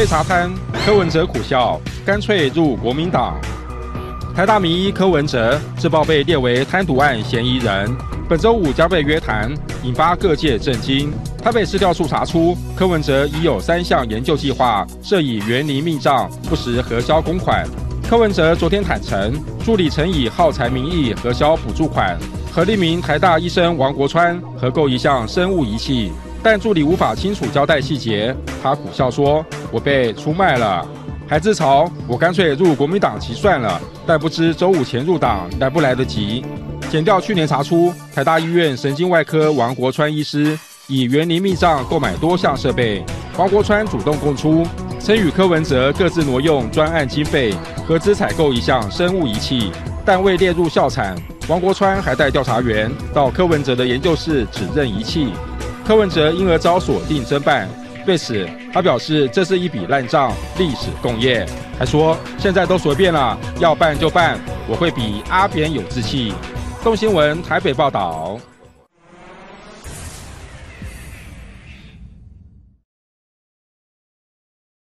被查贪，柯文哲苦笑，干脆入国民党。台大名医柯文哲自曝被列为贪渎案嫌疑人，本周五将被约谈，引发各界震惊。台北市调处查出，柯文哲已有三项研究计划涉以园林密账，不实核销公款。柯文哲昨天坦承，助理曾以耗材名义核销补助款，和另一名台大医生王国川合购一项生物仪器，但助理无法清楚交代细节。他苦笑说：“我被出卖了。”还自嘲：“我干脆入国民党籍算了。”但不知周五前入党来不来得及。检调去年查出，台大医院神经外科王国川医师以园林密账购买多项设备，王国川主动供出，曾与柯文哲各自挪用专案经费，合资采购一项生物仪器，但未列入校产。王国川还带调查员到柯文哲的研究室指认仪器，柯文哲因而遭锁定侦办。对此，他表示这是一笔烂账，历史共业。还说现在都随便了，要办就办，我会比阿扁有志气。动新闻台北报道。